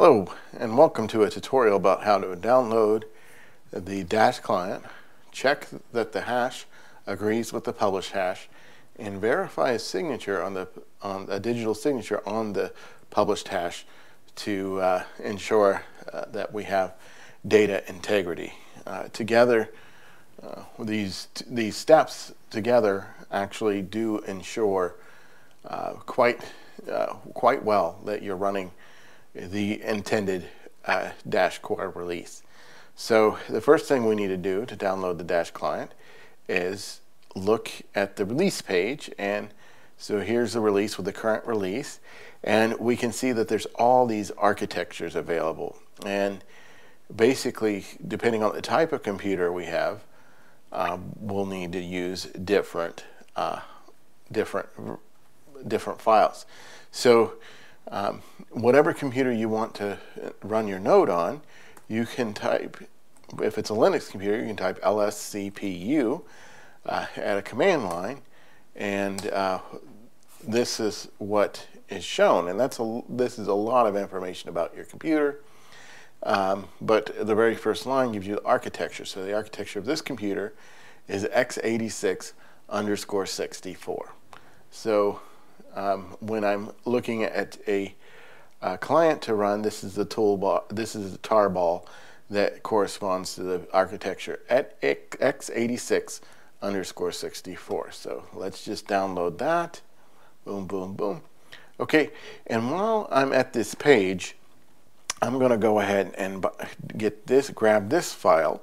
Hello and welcome to a tutorial about how to download the Dash client, check that the hash agrees with the published hash, and verify a signature on the on a digital signature on the published hash to uh, ensure uh, that we have data integrity. Uh, together, uh, these these steps together actually do ensure uh, quite uh, quite well that you're running the intended uh, Dash Core release. So the first thing we need to do to download the Dash client is look at the release page and so here's the release with the current release and we can see that there's all these architectures available and basically depending on the type of computer we have um, we'll need to use different uh, different different files so um, whatever computer you want to run your node on, you can type, if it's a Linux computer, you can type lscpu uh, at a command line, and uh, this is what is shown. And that's a, this is a lot of information about your computer. Um, but the very first line gives you the architecture. So the architecture of this computer is x86 underscore 64. So um, when I'm looking at a, a, client to run, this is the toolbar, this is the tarball that corresponds to the architecture at x86 underscore 64. So let's just download that. Boom, boom, boom. Okay, and while I'm at this page, I'm going to go ahead and get this, grab this file,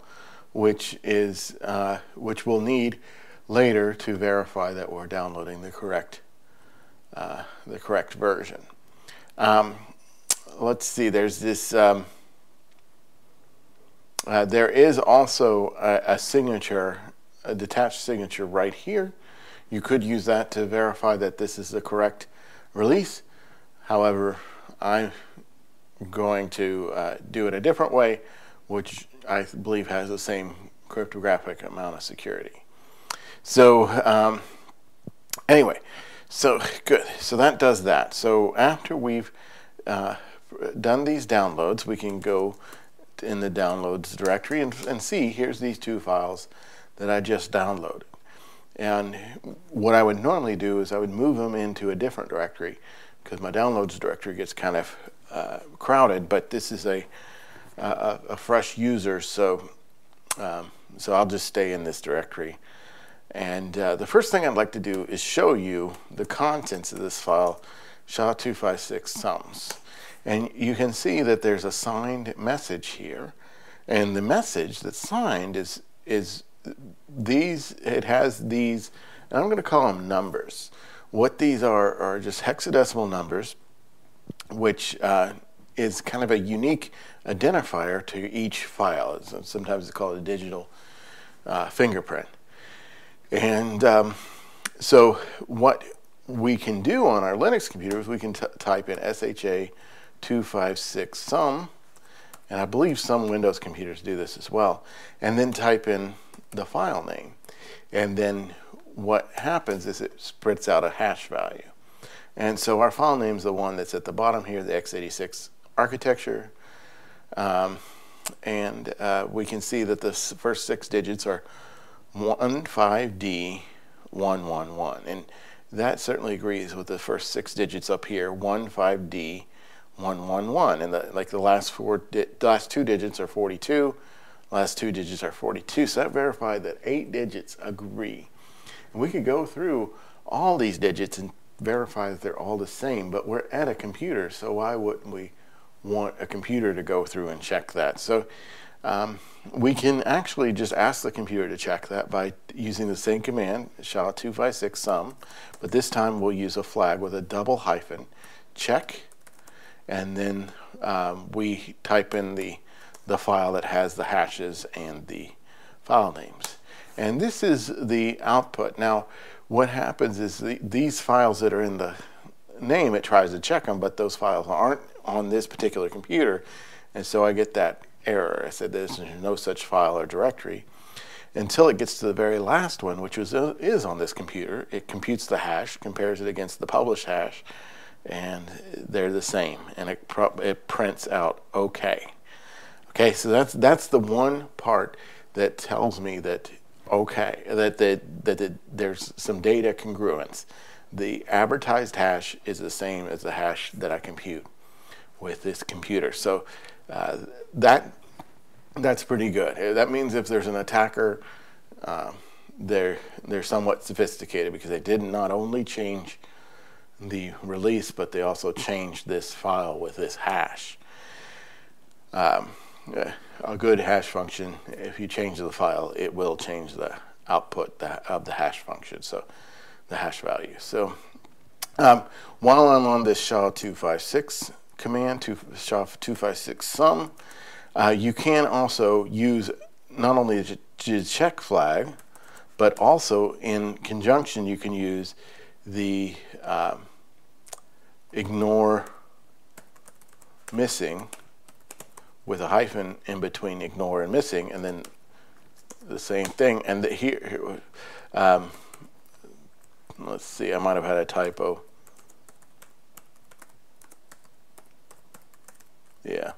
which is, uh, which we'll need later to verify that we're downloading the correct uh, the correct version. Um, let's see, there's this, um, uh, there is also a, a, signature, a detached signature right here. You could use that to verify that this is the correct release. However, I'm going to uh, do it a different way, which I believe has the same cryptographic amount of security. So um, anyway, so good. So that does that. So after we've uh, done these downloads, we can go in the downloads directory and, and see here's these two files that I just downloaded. And what I would normally do is I would move them into a different directory because my downloads directory gets kind of uh, crowded, but this is a, a, a fresh user, so, um, so I'll just stay in this directory. And uh, the first thing I'd like to do is show you the contents of this file, SHA-256 sums. And you can see that there's a signed message here. And the message that's signed is, is these, it has these, and I'm going to call them numbers. What these are are just hexadecimal numbers, which uh, is kind of a unique identifier to each file. Sometimes it's called a digital uh, fingerprint. And um, so what we can do on our Linux computers, we can type in SHA-256 sum, and I believe some Windows computers do this as well, and then type in the file name. And then what happens is it spits out a hash value. And so our file name is the one that's at the bottom here, the x86 architecture. Um, and uh, we can see that the first six digits are 15D111. And that certainly agrees with the first six digits up here, 15D111. And the, like the last four, last two digits are 42, last two digits are 42. So that verified that eight digits agree. And we could go through all these digits and verify that they're all the same, but we're at a computer, so why wouldn't we want a computer to go through and check that? So um, we can actually just ask the computer to check that by using the same command, SHA-256 sum, but this time we'll use a flag with a double hyphen, check, and then um, we type in the, the file that has the hashes and the file names. And this is the output. Now, what happens is the, these files that are in the name, it tries to check them, but those files aren't on this particular computer, and so I get that error. I said there's no such file or directory until it gets to the very last one, which is, uh, is on this computer. It computes the hash, compares it against the published hash, and they're the same, and it, it prints out okay. Okay, so that's that's the one part that tells me that okay that that, that, that there's some data congruence. The advertised hash is the same as the hash that I compute with this computer. So uh, that that's pretty good. That means if there's an attacker, uh, they're they're somewhat sophisticated because they did not only change the release, but they also changed this file with this hash. Um, a good hash function, if you change the file, it will change the output of the hash function, so the hash value. So um, while I'm on this SHA-256 command, SHA-256 sum, uh, you can also use not only the check flag, but also in conjunction you can use the um, ignore missing with a hyphen in between ignore and missing, and then the same thing. And the, here, here um, let's see, I might have had a typo. Yeah.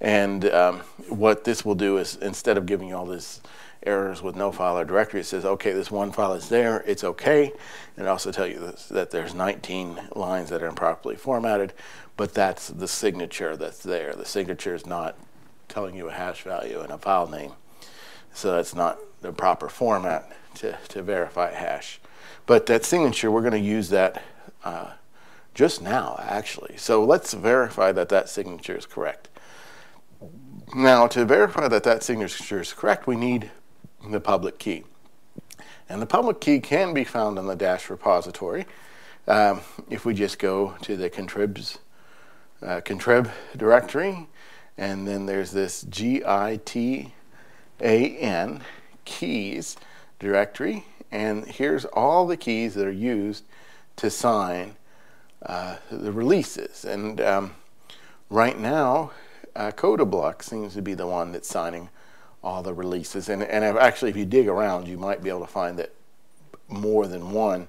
And um, what this will do is instead of giving you all this errors with no file or directory, it says, okay, this one file is there, it's okay. And it also tell you this, that there's 19 lines that are improperly formatted, but that's the signature that's there. The signature is not telling you a hash value and a file name. So that's not the proper format to, to verify hash. But that signature, we're going to use that uh, just now, actually. So let's verify that that signature is correct. Now, to verify that that signature is correct, we need the public key. And the public key can be found in the Dash repository. Um, if we just go to the contribs, uh, contrib directory, and then there's this G-I-T-A-N keys directory, and here's all the keys that are used to sign uh, the releases. And um, right now, uh, Codablock seems to be the one that's signing all the releases. And, and actually, if you dig around, you might be able to find that more than one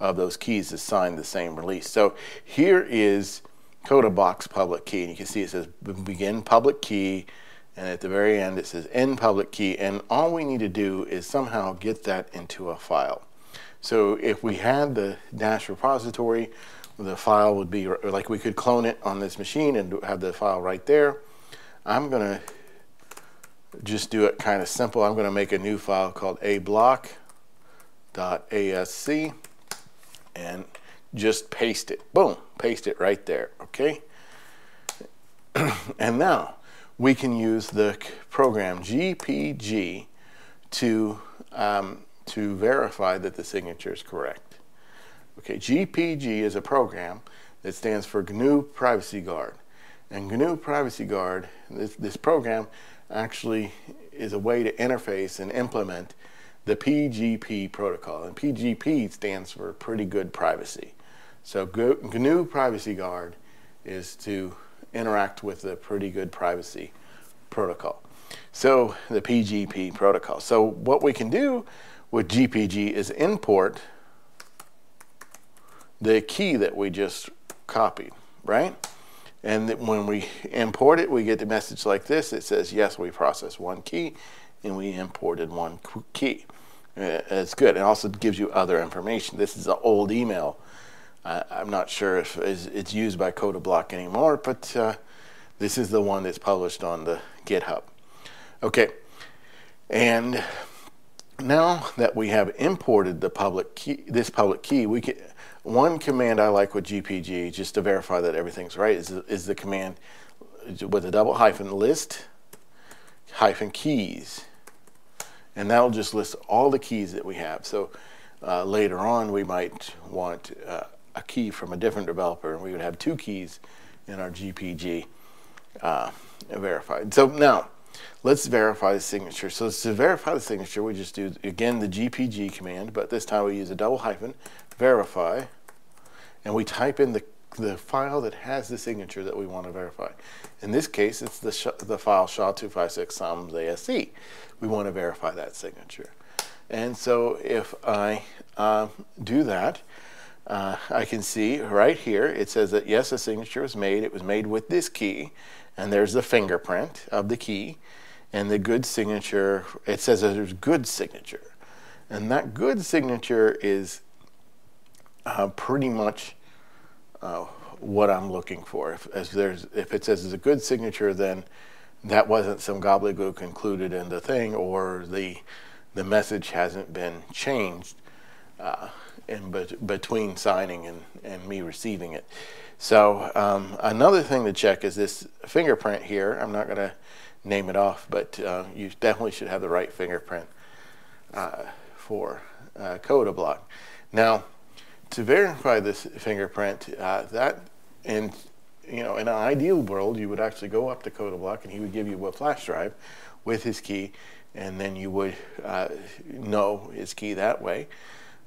of those keys has signed the same release. So here is Codablock's public key. And you can see it says begin public key. And at the very end, it says end public key. And all we need to do is somehow get that into a file. So if we had the Dash repository, the file would be like we could clone it on this machine and have the file right there. I'm going to just do it kind of simple. I'm going to make a new file called ablock.asc and just paste it. Boom, paste it right there, okay? and now we can use the program GPG to, um, to verify that the signature is correct. Okay, GPG is a program that stands for GNU Privacy Guard. And GNU Privacy Guard, this, this program actually is a way to interface and implement the PGP protocol. And PGP stands for Pretty Good Privacy. So GNU Privacy Guard is to interact with the Pretty Good Privacy protocol. So the PGP protocol. So what we can do with GPG is import the key that we just copied, right? And when we import it, we get the message like this. It says, yes, we processed one key and we imported one key. Uh, it's good. It also gives you other information. This is an old email. I'm not sure if it's used by Codablock anymore, but uh, this is the one that's published on the GitHub. Okay, and now that we have imported the public key, this public key, we can one command I like with GPG, just to verify that everything's right, is, is the command with a double hyphen list hyphen keys. And that'll just list all the keys that we have. So uh, later on, we might want uh, a key from a different developer, and we would have two keys in our GPG uh, verified. So now, let's verify the signature. So to verify the signature, we just do, again, the GPG command, but this time we use a double hyphen, verify, and we type in the, the file that has the signature that we want to verify. In this case, it's the, the file SHA-256 sums ASC. We want to verify that signature. And so if I uh, do that, uh, I can see right here, it says that yes, a signature was made. It was made with this key, and there's the fingerprint of the key. And the good signature, it says that there's good signature. And that good signature is uh, pretty much uh, what I'm looking for. If, as there's, if it says it's a good signature, then that wasn't some gobbledygook included in the thing, or the the message hasn't been changed uh, in bet between signing and, and me receiving it. So um, another thing to check is this fingerprint here. I'm not going to name it off, but uh, you definitely should have the right fingerprint uh, for uh, Codablock. Now, to verify this fingerprint, uh, that in you know in an ideal world, you would actually go up to Codablock and he would give you a flash drive with his key, and then you would uh, know his key that way.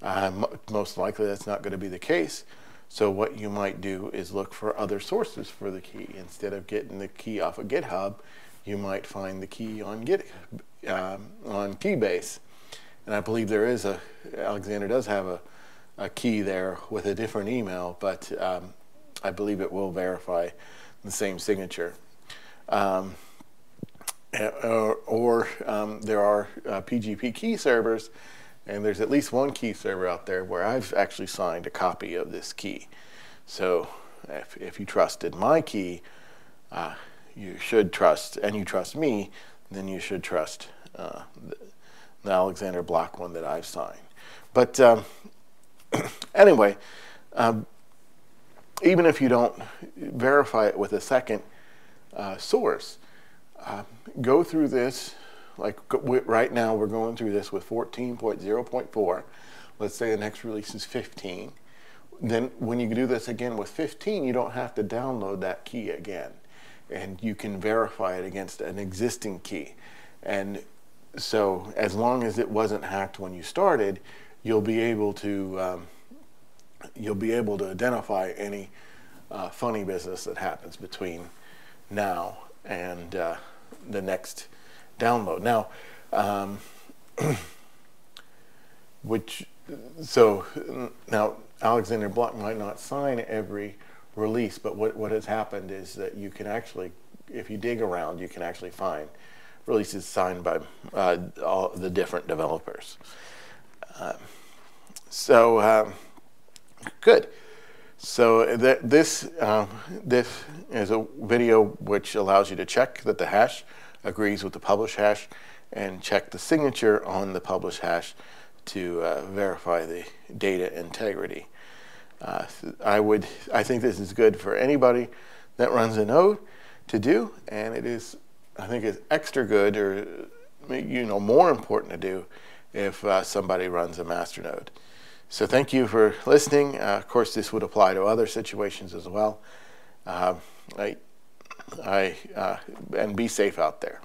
Uh, most likely, that's not going to be the case. So what you might do is look for other sources for the key. Instead of getting the key off of GitHub, you might find the key on Git um, on Keybase. And I believe there is a Alexander does have a a key there with a different email, but um, I believe it will verify the same signature. Um, or, or um, there are uh, PGP key servers, and there's at least one key server out there where I've actually signed a copy of this key. So if, if you trusted my key, uh, you should trust, and you trust me, then you should trust uh, the, the, Alexander Block one that I've signed. But um, anyway, um, even if you don't verify it with a second uh, source, uh, go through this. Like right now, we're going through this with 14.0.4. Let's say the next release is 15. Then when you do this again with 15, you don't have to download that key again. And you can verify it against an existing key. And so as long as it wasn't hacked when you started, you'll be able to um, you'll be able to identify any uh, funny business that happens between now and uh, the next download. Now, um, which so now Alexander Block might not sign every release, but what what has happened is that you can actually, if you dig around, you can actually find releases signed by uh, all the different developers. Uh, so um, good. So th this um, this is a video which allows you to check that the hash agrees with the publish hash and check the signature on the publish hash to uh, verify the data integrity. Uh, I would I think this is good for anybody that runs a node to do, and it is I think it's extra good or you know more important to do if uh, somebody runs a master node. So thank you for listening. Uh, of course, this would apply to other situations as well. Uh, I, I, uh, and be safe out there.